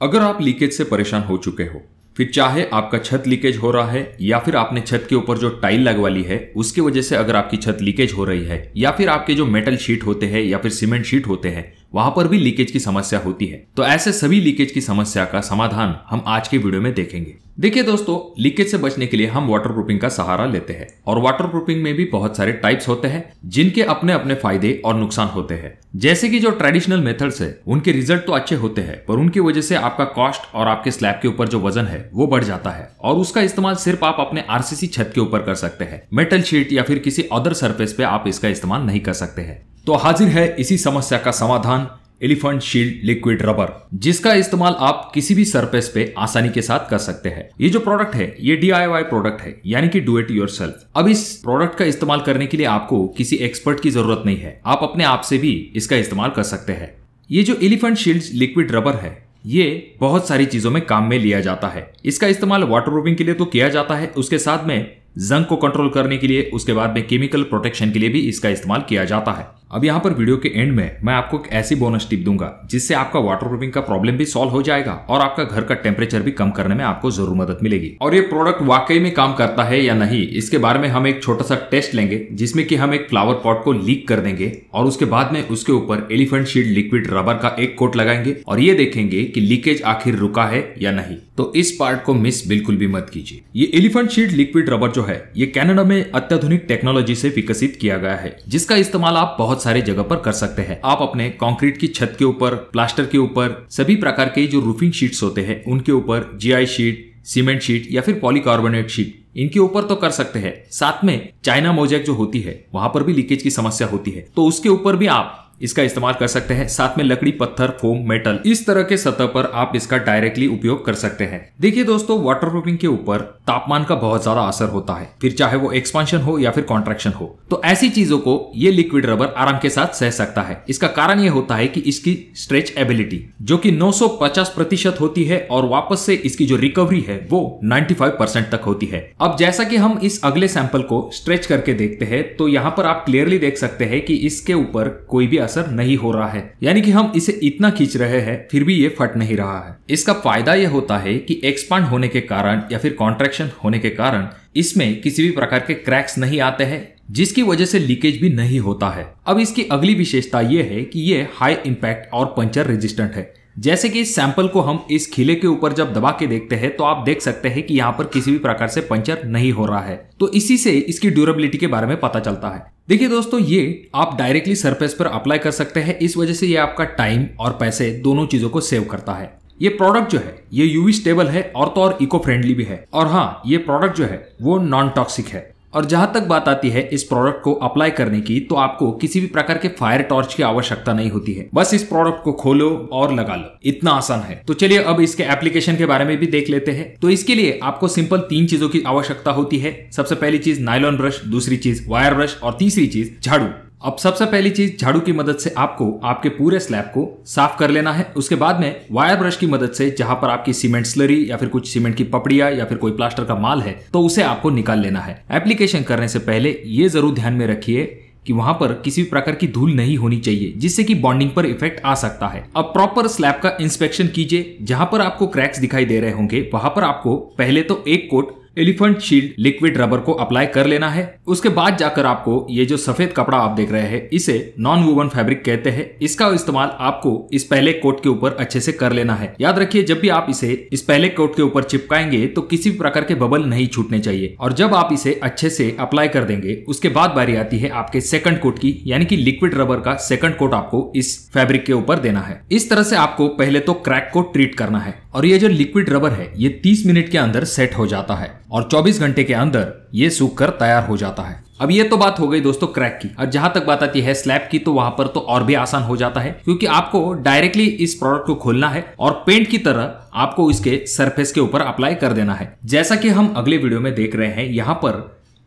अगर आप लीकेज से परेशान हो चुके हो, फिर चाहे आपका छत लीकेज हो रहा है या फिर आपने छत के ऊपर जो टाइल लगवा ली है, उसकी वजह से अगर आपकी छत लीकेज हो रही है, या फिर आपके जो मेटल शीट होते हैं या फिर सीमेंट शीट होते हैं वहाँ पर भी लीकेज की समस्या होती है। तो ऐसे सभी लीकेज की समस्या का समाधान हम आज के वीडियो में देखेंगे। देखिए दोस्तों, लीकेज से बचने के लिए हम वाटर प्रूफिंग का सहारा लेते हैं। और वाटर प्रूफिंग में भी बहुत सारे टाइप्स होते हैं, जिनके अपने अपने फ़ायदे और नुकसान होते हैं। जैसे कि जो ट्रेडिशनल मेथड्स है, उनके रिज़ल्ट तो अच्छे होते हैं, पर उनकी वजह से आपका कॉस्ट और आपके स्लैब के ऊपर जो वज़न है, वो बढ़ जाता है। और उसका इस्तेमाल सिर्फ़ आप अपने आरसीसी छत के ऊपर कर सकते हैं। मेटल शीट या फिर किसी अदर सरफेस पे आप इसका इस्तेमाल नहीं कर सकते हैं। तो हाजिर है इसी समस्या का समाधान, एलिफेंट शील्ड, लिक्विड रबर, जिसका इस्तेमाल आप किसी भी सरफेस पे आसानी के साथ कर सकते हैं। ये जो प्रोडक्ट है, ये डीआईवाई प्रोडक्ट है, यानी कि डू इट योर अब इस प्रोडक्ट का इस्तेमाल करने के लिए आपको किसी एक्सपर्ट की ज़रूरत नहीं है। आप अपने आप से भी इसका इस्तेमाल कर सकते हैं। ये जो एलिफेंट शील्ड, लिक्विड रबर है, ये बहुत सारी चीज़ों में काम में लिया जाता है। इसका इस्तेमाल वाटर प्रूफिंग के लिए तो किया जाता है, उसके साथ में जंग को कंट्रोल करने के लिए, उसके बाद में केमिकल प्रोटेक्शन के लिए भी इसका इस्तेमाल किया जाता है। अब यहाँ पर वीडियो के एंड में मैं आपको एक ऐसी बोनस टिप दूँगा, जिससे आपका वाटर प्रूफिंग का प्रॉब्लम भी सॉल्व हो जाएगा और आपका घर का टेम्परेचर भी कम करने में आपको ज़रूर मदद मिलेगी। और ये प्रोडक्ट वाकई में काम करता है या नहीं, इसके बारे में हम एक छोटा सा टेस्ट लेंगे, जिसमें कि हम एक फ्लावर पॉट को लीक कर देंगे और उसके बाद में उसके ऊपर एलिफेंट शील्ड लिक्विड रबर का एक कोट लगाएँगे और ये देखेंगे कि लीकेज आखिर रुका है या नहीं। तो इस पार्ट को मिस बिल्कुल भी मत कीजिए। ये एलिफेंट शीट लिक्विड रबर जो है, ये कैनेडा में अत्याधुनिक टेक्नोलॉजी से विकसित किया गया है, जिसका इस्तेमाल आप बहुत सारे जगह पर कर सकते हैं। आप अपने कंक्रीट की छत के ऊपर प्लास्टर के ऊपर, सभी प्रकार के जो रूफिंग शीट्स होते हैं, उनके ऊपर जीआई शीट सीमेंट शीट या फिर पॉलीकार्बोनेट शीट इनके ऊपर तो कर सकते हैं। साथ में चाइना मोजेक जो होती है, वहाँ पर भी लीकेज की समस्या होती है। तो उसके ऊपर भी आप इसका इस्तेमाल कर सकते हैं। साथ में लकड़ी, पत्थर, फोम, मेटल, इस तरह के सतह पर आप इसका डायरेक्टली उपयोग कर सकते हैं। देखिए दोस्तों वाटर प्रूफिंग के ऊपर तापमान का बहुत ज़्यादा असर होता है। फिर चाहे वो एक्सपांशन हो या फिर कॉन्ट्रेक्शन हो। तो ऐसी चीज़ों को ये लिक्विड रबर आराम के साथ सह सकता है। इसका कारण ये होता है कि इसकी स्ट्रेच एबिलिटी जो कि 950 प्रतिशत होती है और वापस से इसकी जो रिकवरी है, वो 95 परसेंट तक होती है। अब जैसा कि हम इस अगले सैंपल को स्ट्रेच करके देखते हैं तो यहाँ पर आप क्लियरली देख सकते हैं कि इसके ऊपर कोई भी असर नहीं हो रहा है। यानी कि हम इसे इतना खींच रहे हैं, फिर भी ये फट नहीं रहा है। इसका फ़ायदा यह होता है कि एक्सपांड होने के कारण या फिर कॉन्ट्रेक्शन होने के कारण इसमें किसी भी प्रकार के क्रैक्स नहीं आते हैं, जिसकी वजह से लीकेज भी नहीं होता है। अब इसकी अगली विशेषता यह है कि ये हाई इंपैक्ट और पंचर रेजिस्टेंट है। जैसे कि इस सैंपल को हम इस खिले के ऊपर जब दबा के देखते हैं तो आप देख सकते हैं कि यहाँ पर किसी भी प्रकार से पंचर नहीं हो रहा है। तो इसी से इसकी ड्यूरेबिलिटी के बारे में पता चलता है। देखिए दोस्तों, ये आप डायरेक्टली सरफेस पर अप्लाई कर सकते हैं। इस वजह से ये आपका टाइम और पैसे दोनों चीज़ों को सेव करता है। ये प्रोडक्ट जो है, ये यूवी स्टेबल है और तो और इको फ्रेंडली भी है। और हाँ ये प्रोडक्ट जो है, वो नॉन टॉक्सिक है। और जहाँ तक बात आती है इस प्रोडक्ट को अप्लाई करने की तो आपको किसी भी प्रकार के फायर टॉर्च की आवश्यकता नहीं होती है। बस इस प्रोडक्ट को खोलो और लगा लो। इतना आसान है। तो चलिए अब इसके एप्लीकेशन के बारे में भी देख लेते हैं। तो इसके लिए आपको सिंपल तीन चीज़ों की आवश्यकता होती है। सबसे पहली चीज़ नाइलॉन ब्रश दूसरी चीज़ वायर ब्रश और तीसरी चीज़ झाड़ू। अब सबसे पहली चीज़ झाड़ू की मदद से आपको, आपके पूरे स्लैब को साफ़ कर लेना है। उसके बाद में वायर ब्रश की मदद से जहाँ पर आपकी सीमेंट स्लरी या फिर कुछ सीमेंट की पपड़िया या फिर कोई प्लास्टर का माल है तो उसे आपको निकाल लेना है। एप्लीकेशन करने से पहले ये ज़रूर ध्यान में रखिए कि वहाँ पर किसी भी प्रकार की धूल नहीं होनी चाहिए, जिससे कि बॉन्डिंग पर इफ़ेक्ट आ सकता है। अब प्रॉपर स्लैब का इंस्पेक्शन कीजिए। जहाँ पर आपको क्रैक्स दिखाई दे रहे होंगे, वहाँ पर आपको पहले तो एक coat Elephant Shield liquid rubber को अप्लाई कर लेना है। उसके बाद जाकर आपको ये जो सफ़ेद कपड़ा आप देख रहे हैं, इसे नॉन वूवन फैब्रिक कहते हैं। इसका इस्तेमाल आपको इस पहले कोट के ऊपर अच्छे से कर लेना है। याद रखिए, जब भी आप इसे इस पहले कोट के ऊपर चिपकाएँगे तो किसी भी प्रकार के बबल नहीं छूटने चाहिए। और जब आप इसे अच्छे से अप्लाई कर देंगे, उसके बाद बारी आती है आपके सेकंड कोट की, यानी कि लिक्विड रबर का सेकंड कोट आपको इस फैब्रिक के ऊपर देना है। इस तरह से आपको पहले तो क्रैक को ट्रीट करना है। और ये जो लिक्विड रबर है, ये 30 मिनट के अंदर सेट हो जाता है और 24 घंटे के अंदर ये सूख कर तैयार हो जाता है। अब ये तो बात हो गई दोस्तों क्रैक की। और जहाँ तक बात आती है स्लैब की तो वहाँ पर तो और भी आसान हो जाता है, क्योंकि आपको डायरेक्टली इस प्रोडक्ट को खोलना है और पेंट की तरह आपको इसके सरफेस के ऊपर अप्लाई कर देना है। जैसा कि हम अगले वीडियो में देख रहे हैं, यहाँ पर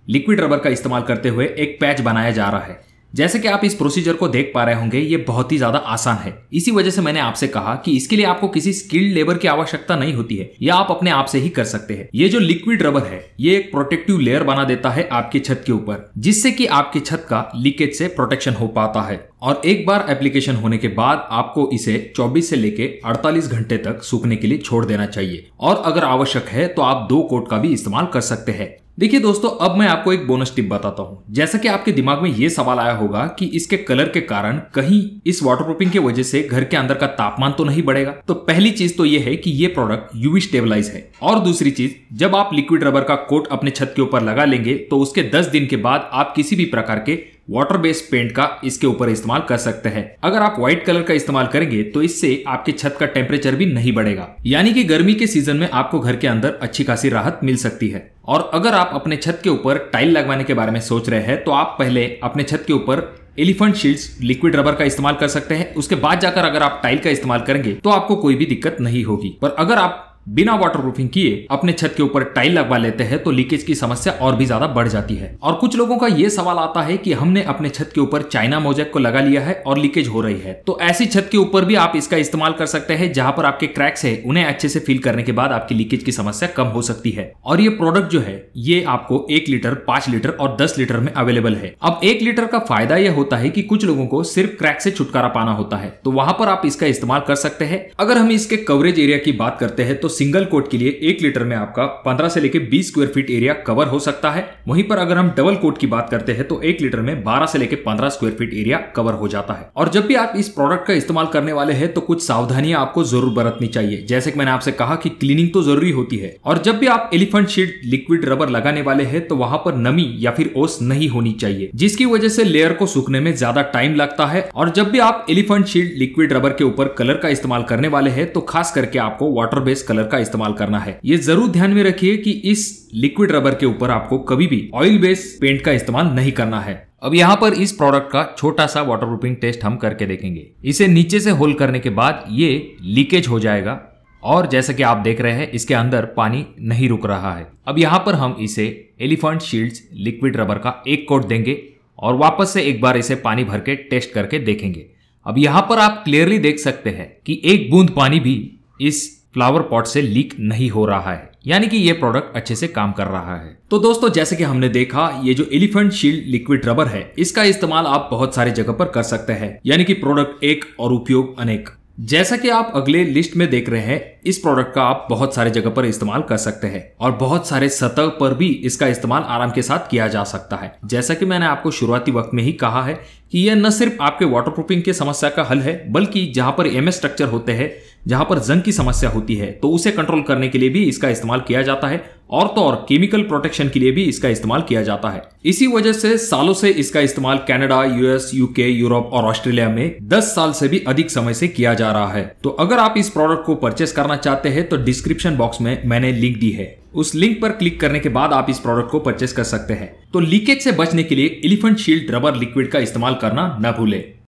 लिक्विड रबर का इस्तेमाल करते हुए एक पैच बनाया जा रहा है। जैसे कि आप इस प्रोसीजर को देख पा रहे होंगे, ये बहुत ही ज़्यादा आसान है। इसी वजह से मैंने आपसे कहा कि इसके लिए आपको किसी स्किल्ड लेबर की आवश्यकता नहीं होती है, या आप अपने आप से ही कर सकते हैं। ये जो लिक्विड रबर है, ये एक प्रोटेक्टिव लेयर बना देता है आपकी छत के ऊपर, जिससे कि आपकी छत का लीकेज से प्रोटेक्शन हो पाता है। और एक बार एप्लीकेशन होने के बाद आपको इसे 24 से लेके 48 घंटे तक सूखने के लिए छोड़ देना चाहिए। और अगर आवश्यक है तो आप दो कोट का भी इस्तेमाल कर सकते हैं। देखिए दोस्तों, अब मैं आपको एक बोनस टिप बताता हूँ। जैसा कि आपके दिमाग में ये सवाल आया होगा कि इसके कलर के कारण कहीं इस वाटरप्रूफिंग की वजह से घर के अंदर का तापमान तो नहीं बढ़ेगा। तो पहली चीज़ तो ये है कि ये प्रोडक्ट यूवी स्टेबलाइज है। और दूसरी चीज़, जब आप लिक्विड रबर का कोट अपने छत के ऊपर लगा लेंगे तो उसके दस दिन के बाद आप किसी भी प्रकार के वाटर बेस्ड पेंट का इसके ऊपर इस्तेमाल कर सकते हैं। अगर आप व्हाइट कलर का इस्तेमाल करेंगे तो इससे आपके छत का टेम्परेचर भी नहीं बढ़ेगा। यानी कि गर्मी के सीज़न में आपको घर के अंदर अच्छी खासी राहत मिल सकती है। और अगर आप अपने छत के ऊपर टाइल लगवाने के बारे में सोच रहे हैं तो आप पहले अपने छत के ऊपर एलिफेंट शील्ड्स लिक्विड रबर का इस्तेमाल कर सकते हैं। उसके बाद जाकर अगर आप टाइल का इस्तेमाल करेंगे तो आपको कोई भी दिक्कत नहीं होगी। पर अगर आप बिना वाटर प्रूफिंग किए अपने छत के ऊपर टाइल लगवा लेते हैं तो लीकेज की समस्या और भी ज़्यादा बढ़ जाती है। और कुछ लोगों का ये सवाल आता है कि हमने अपने छत के ऊपर चाइना मोजेक को लगा लिया है और लीकेज हो रही है। तो ऐसी छत के ऊपर भी आप इसका इस्तेमाल कर सकते हैं, जहाँ पर आपके क्रैक्स है, उन्हें अच्छे से फिल करने के बाद आपकी लीकेज की समस्या कम हो सकती है। और ये प्रोडक्ट जो है, ये आपको एक लीटर पाँच लीटर और दस लीटर में अवेलेबल है। अब एक लीटर का फ़ायदा यह होता है कि कुछ लोगों को सिर्फ़ क्रैक से छुटकारा पाना होता है तो वहाँ पर आप इसका इस्तेमाल कर सकते हैं। अगर हम इसके कवरेज एरिया की बात करते हैं तो सिंगल कोट के लिए एक लीटर में आपका 15 से लेकर 20 स्क्वायर फीट एरिया कवर हो सकता है। वहीं पर अगर हम डबल कोट की बात करते हैं तो एक लीटर में 12 से लेकर 15 स्क्वायर फीट एरिया कवर हो जाता है। और जब भी आप इस प्रोडक्ट का इस्तेमाल करने वाले हैं तो कुछ सावधानियाँ आपको ज़रूर बरतनी चाहिए। जैसे कि मैंने आपसे कहा कि क्लीनिंग तो ज़रूरी होती है। और जब भी आप एलिफेंट शीट लिक्विड रबर लगाने वाले हैं तो वहाँ पर नमी या फिर ओस नहीं होनी चाहिए, जिसकी वजह से लेयर को सूखने में ज़्यादा टाइम लगता है। और जब भी आप एलिफेंट शीट लिक्विड रबर के ऊपर कलर का इस्तेमाल करने वाले हैं तो खास करके आपको वाटर बेस्ड कलर का इस्तेमाल करना है। ये ज़रूर ध्यान में रखिए कि इस लिक्विड रबर के ऊपर आपको कभी भी ऑयल बेस्ड पेंट का इस्तेमाल नहीं करना है। अब यहाँ पर इस प्रोडक्ट का छोटा सा वाटरप्रूफिंग टेस्ट हम करके देखेंगे। इसे नीचे से होल करने के बाद ये लीकेज हो जाएगा और जैसे कि आप देख रहे हैं, इसके अंदर पानी नहीं रुक रहा है। अब यहाँ पर हम इसे एलिफेंट शील्ड्स लिक्विड रबर का एक कोट देंगे और वापस से एक बार इसे पानी भर के टेस्ट करके देखेंगे। अब यहाँ पर आप क्लियरली देख सकते हैं कि एक बूंद पानी भी इस फ्लावर पॉट से लीक नहीं हो रहा है। यानी कि ये प्रोडक्ट अच्छे से काम कर रहा है। तो दोस्तों, जैसे कि हमने देखा, ये जो एलिफेंट शील्ड लिक्विड रबर है, इसका इस्तेमाल आप बहुत सारी जगह पर कर सकते हैं। यानी कि प्रोडक्ट एक और उपयोग अनेक। जैसा कि आप अगले लिस्ट में देख रहे हैं, इस प्रोडक्ट का आप बहुत सारे जगह पर इस्तेमाल कर सकते हैं और बहुत सारे सतह पर भी इसका इस्तेमाल आराम के साथ किया जा सकता है। जैसा कि मैंने आपको शुरुआती वक्त में ही कहा है कि यह न सिर्फ़ आपके वाटरप्रूफिंग की समस्या का हल है, बल्कि जहाँ पर एम स्ट्रक्चर होते हैं जहाँ पर जंग की समस्या होती है तो उसे कंट्रोल करने के लिए भी इसका इस्तेमाल किया जाता है और तो और केमिकल प्रोटेक्शन के लिए भी इसका इस्तेमाल किया जाता है। इसी वजह से सालों से इसका इस्तेमाल कनाडा यूएस यूके यूरोप और ऑस्ट्रेलिया में 10 साल से भी अधिक समय से किया जा रहा है। तो अगर आप इस प्रोडक्ट को परचेस करना चाहते हैं तो डिस्क्रिप्शन बॉक्स में मैंने लिंक दी है। उस लिंक पर क्लिक करने के बाद आप इस प्रोडक्ट को परचेस कर सकते हैं। तो लीकेज से बचने के लिए एलिफेंट शील्ड रबर लिक्विड का इस्तेमाल करना न भूलें।